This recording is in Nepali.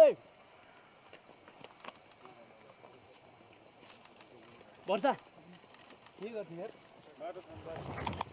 ए वर्षा के गर्छ यार